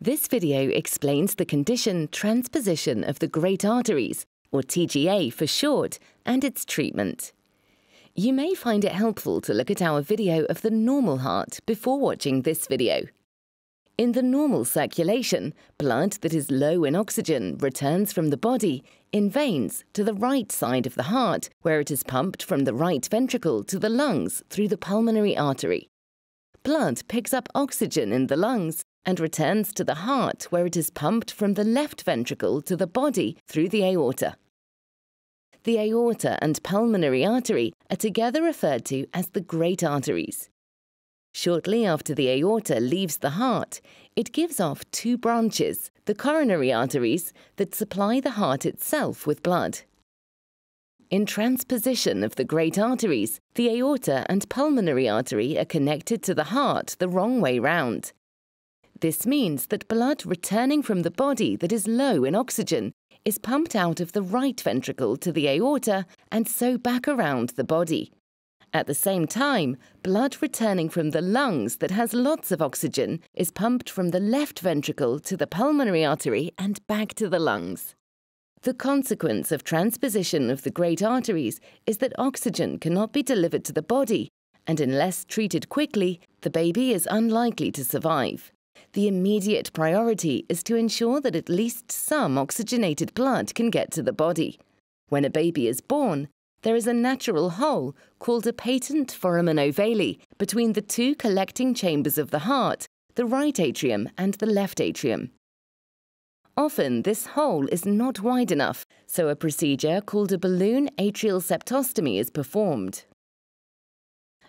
This video explains the condition transposition of the great arteries, or TGA for short, and its treatment. You may find it helpful to look at our video of the normal heart before watching this video. In the normal circulation, blood that is low in oxygen returns from the body in veins to the right side of the heart, where it is pumped from the right ventricle to the lungs through the pulmonary artery. Blood picks up oxygen in the lungs and returns to the heart, where it is pumped from the left ventricle to the body through the aorta the aorta and pulmonary artery are together referred to as the great arteries. Shortly after the aorta leaves the heart, it gives off two branches, the coronary arteries, that supply the heart itself with blood. In transposition of the great arteries, the aorta and pulmonary artery are connected to the heart the wrong way round. This means that blood returning from the body that is low in oxygen is pumped out of the right ventricle to the aorta and so back around the body. At the same time, blood returning from the lungs that has lots of oxygen is pumped from the left ventricle to the pulmonary artery and back to the lungs. The consequence of transposition of the great arteries is that oxygen cannot be delivered to the body, and unless treated quickly, the baby is unlikely to survive. The immediate priority is to ensure that at least some oxygenated blood can get to the body. When a baby is born, there is a natural hole called a patent foramen ovale between the two collecting chambers of the heart, the right atrium and the left atrium. Often, this hole is not wide enough, so a procedure called a balloon atrial septostomy is performed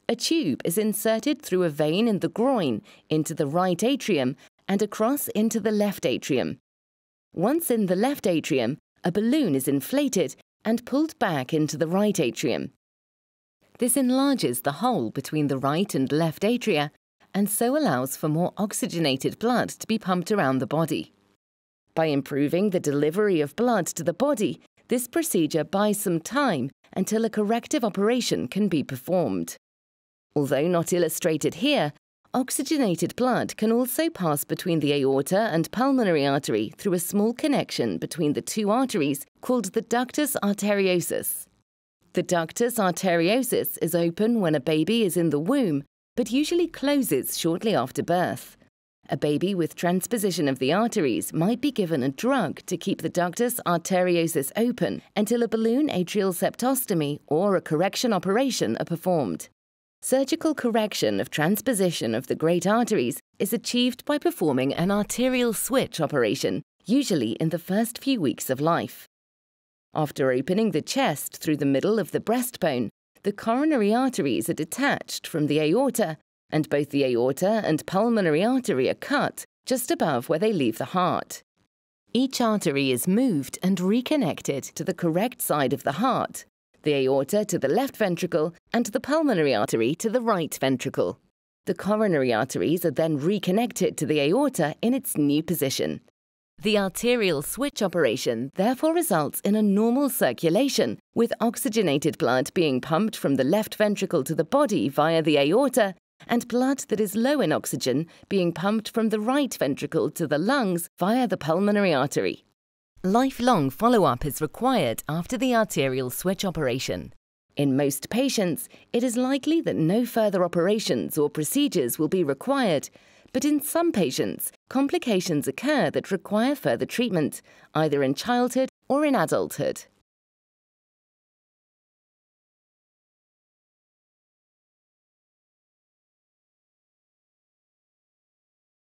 a tube is inserted through a vein in the groin into the right atrium and across into the left atrium. Once in the left atrium, a balloon is inflated and pulled back into the right atrium. This enlarges the hole between the right and left atria and so allows for more oxygenated blood to be pumped around the body. By improving the delivery of blood to the body, this procedure buys some time until a corrective operation can be performed. Although not illustrated here, oxygenated blood can also pass between the aorta and pulmonary artery through a small connection between the two arteries called the ductus arteriosus. The ductus arteriosus is open when a baby is in the womb, but usually closes shortly after birth. A baby with transposition of the arteries might be given a drug to keep the ductus arteriosus open until a balloon atrial septostomy or a correction operation are performed. Surgical correction of transposition of the great arteries is achieved by performing an arterial switch operation, usually in the first few weeks of life. After opening the chest through the middle of the breastbone, the coronary arteries are detached from the aorta, and both the aorta and pulmonary artery are cut just above where they leave the heart. Each artery is moved and reconnected to the correct side of the heart the aorta to the left ventricle and the pulmonary artery to the right ventricle. The coronary arteries are then reconnected to the aorta in its new position. The arterial switch operation therefore results in a normal circulation, with oxygenated blood being pumped from the left ventricle to the body via the aorta, and blood that is low in oxygen being pumped from the right ventricle to the lungs via the pulmonary artery. Lifelong follow-up is required after the arterial switch operation. In most patients, it is likely that no further operations or procedures will be required, but in some patients, complications occur that require further treatment, either in childhood or in adulthood.